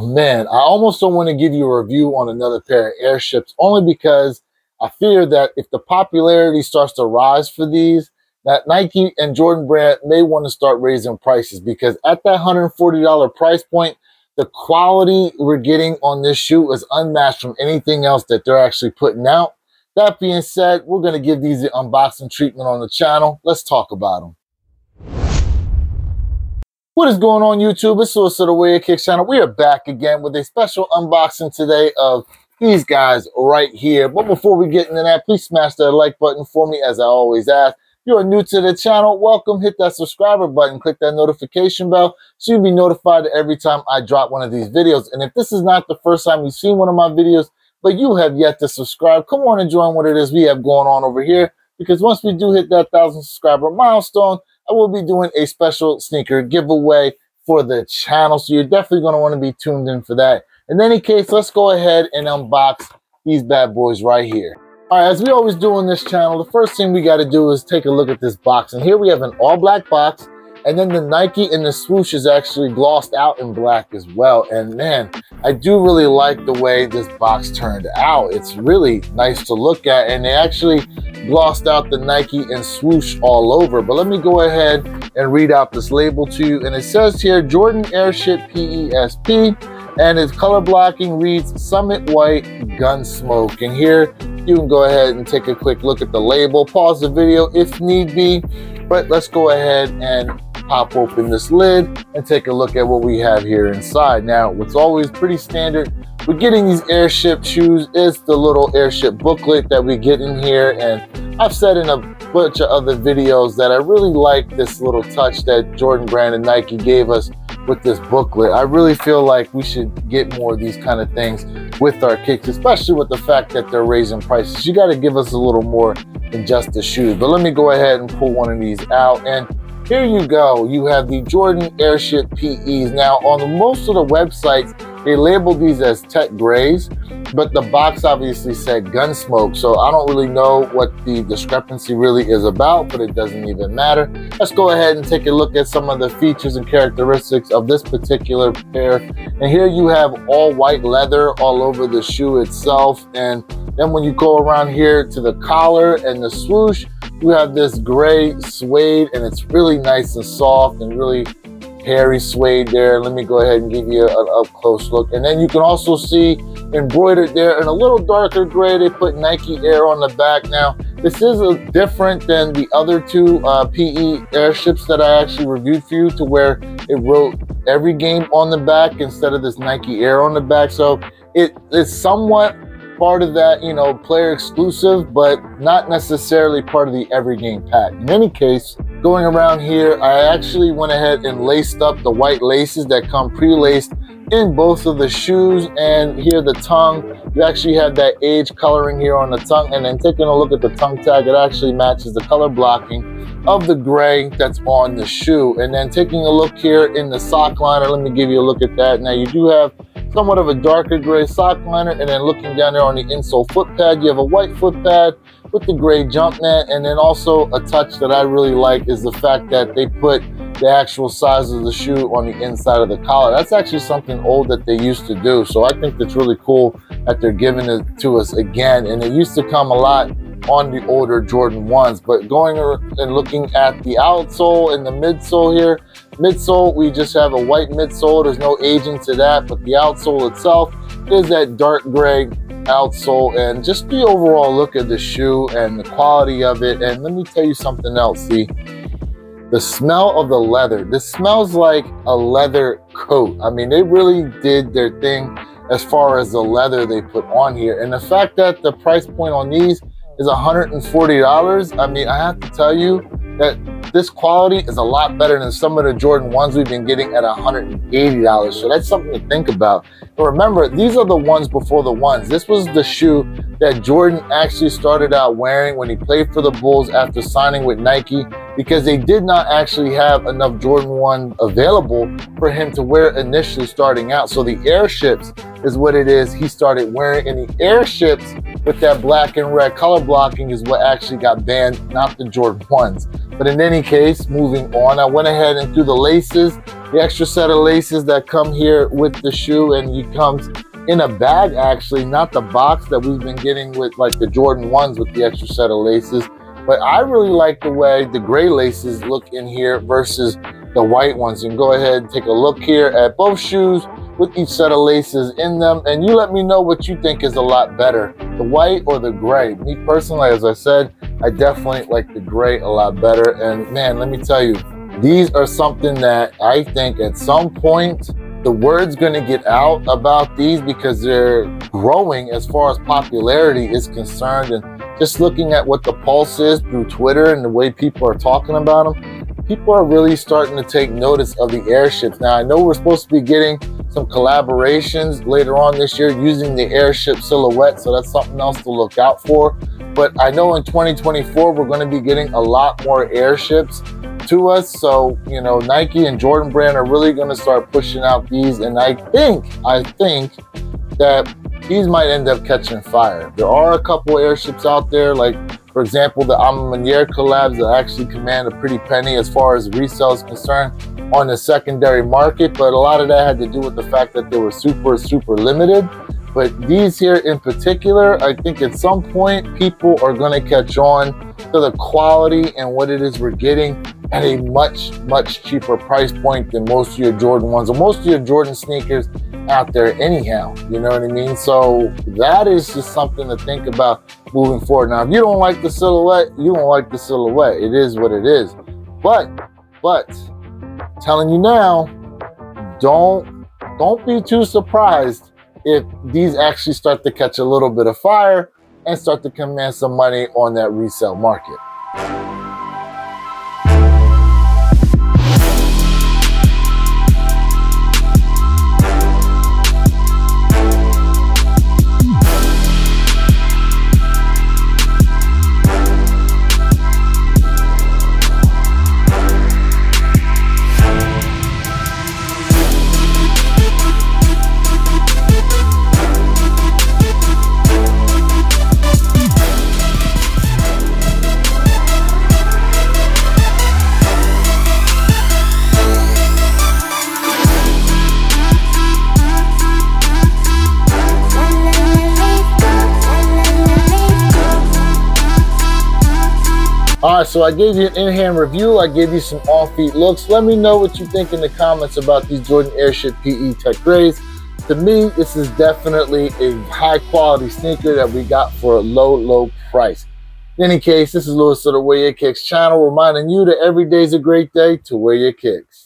man, I almost don't want to give you a review on another pair of airships only because I fear that if the popularity starts to rise for these, that Nike and Jordan brand may want to start raising prices because at that $140 price point, the quality we're getting on this shoe is unmatched from anything else that they're actually putting out. That being said, we're going to give these the unboxing treatment on the channel. Let's talk about them. What is going on YouTube? It's Suicide Wear Your Kicks channel. We are back again with a special unboxing today of these guys right here. But before we get into that, please smash that like button for me as I always ask. If you are new to the channel, welcome. Hit that subscriber button. Click that notification bell so you'll be notified every time I drop one of these videos. And if this is not the first time you've seen one of my videos, but you have yet to subscribe, come on and join what it is we have going on over here. Because once we do hit that 1,000 subscriber milestone, I will be doing a special sneaker giveaway for the channel. So you're definitely going to want to be tuned in for that. In any case, let's go ahead and unbox these bad boys right here. All right, as we always do on this channel, the first thing we got to do is take a look at this box. And here we have an all black box. And then the Nike and the swoosh is actually glossed out in black as well. And man, I do really like the way this box turned out. It's really nice to look at. And they actually glossed out the Nike and swoosh all over. But let me go ahead and read out this label to you. And it says here, Jordan Airship PESP. And its color blocking reads Summit White Gunsmoke. And here you can go ahead and take a quick look at the label. Pause the video if need be. But let's go ahead and pop open this lid and take a look at what we have here inside. Now, what's always pretty standard with getting these airship shoes is the little airship booklet that we get in here. And I've said in a bunch of other videos that I really like this little touch that Jordan Brand and Nike gave us with this booklet. I really feel like we should get more of these kind of things with our kicks, especially with the fact that they're raising prices. You got to give us a little more than just the shoes. But let me go ahead and pull one of these out. And here you go. You have the Jordan Airship PEs. Now, on most of the websites, they label these as tech grays, but the box obviously said Gunsmoke. So I don't really know what the discrepancy really is about, but it doesn't even matter. Let's go ahead and take a look at some of the features and characteristics of this particular pair. And here you have all white leather all over the shoe itself. And then when you go around here to the collar and the swoosh, you have this gray suede and it's really nice and soft and really hairy suede there. Let me go ahead and give you an up close look. And then you can also see embroidered there in a little darker gray. They put Nike Air on the back. Now, this is a, different than the other two uh, PE airships that I actually reviewed for you to where it wrote every game on the back instead of this Nike Air on the back. So it is somewhat part of that, you know, player exclusive, but not necessarily part of the every game pack. In any case, going around here, I actually went ahead and laced up the white laces that come pre-laced in both of the shoes and here the tongue. You actually have that age coloring here on the tongue and then taking a look at the tongue tag it actually matches the color blocking of the gray that's on the shoe. And then taking a look here in the sock liner let me give you a look at that. Now you do have somewhat of a darker gray sock liner. And then looking down there on the insole foot pad, you have a white foot pad with the gray Jumpman. And then also a touch that I really like is the fact that they put the actual size of the shoe on the inside of the collar. That's actually something old that they used to do. So I think that's really cool that they're giving it to us again. And it used to come a lot on the older Jordan 1s. But going er and looking at the outsole and the midsole here, midsole, we just have a white midsole. There's no aging to that, but the outsole itself is that dark gray outsole and just the overall look of the shoe and the quality of it. And let me tell you something else. See, the smell of the leather. This smells like a leather coat. I mean, they really did their thing as far as the leather they put on here. And the fact that the price point on these is $140. I mean, I have to tell you that this quality is a lot better than some of the Jordan 1s we've been getting at $180. So that's something to think about. But remember, these are the ones before the ones. This was the shoe that Jordan actually started out wearing when he played for the Bulls after signing with Nike because they did not actually have enough Jordan 1 available for him to wear initially starting out. So the airships is what it is he started wearing. And the airships with that black and red color blocking is what actually got banned, not the Jordan 1s. But in any case, moving on, I went ahead and threw the laces, the extra set of laces that come here with the shoe and it comes in a bag actually, not the box that we've been getting with like the Jordan 1s with the extra set of laces. But I really like the way the gray laces look in here versus the white ones. And go ahead and take a look here at both shoes with each set of laces in them. And you let me know what you think is a lot better, the white or the gray. Me personally, as I said, I definitely like the gray a lot better. And man, let me tell you, these are something that I think at some point, the word's going to get out about these because they're growing as far as popularity is concerned. And just looking at what the pulse is through Twitter and the way people are talking about them, people are really starting to take notice of the airships. Now, I know we're supposed to be getting some collaborations later on this year using the airship silhouette, so that's something else to look out for. But I know in 2024, we're going to be getting a lot more airships to us. So, you know, Nike and Jordan Brand are really going to start pushing out these. And I think, I think that these might end up catching fire. There are a couple airships out there, like for example, the A Ma Maniére collabs that actually command a pretty penny as far as resale is concerned on the secondary market, but a lot of that had to do with the fact that they were super, super limited. But these here in particular, I think at some point people are going to catch on to the quality and what it is we're getting at a much, much cheaper price point than most of your Jordan ones or most of your Jordan sneakers out there anyhow. You know what I mean? So that is just something to think about moving forward. Now, if you don't like the silhouette, you don't like the silhouette. It is what it is. But, but, telling you now, don't don't be too surprised if these actually start to catch a little bit of fire and start to command some money on that resale market. All right, so I gave you an in-hand review. I gave you some off-feet looks. Let me know what you think in the comments about these Jordan Airship PE Tech Grays. To me, this is definitely a high-quality sneaker that we got for a low, low price. In any case, this is Lewis of the Wear Your Kicks channel, reminding you that every day is a great day to wear your kicks.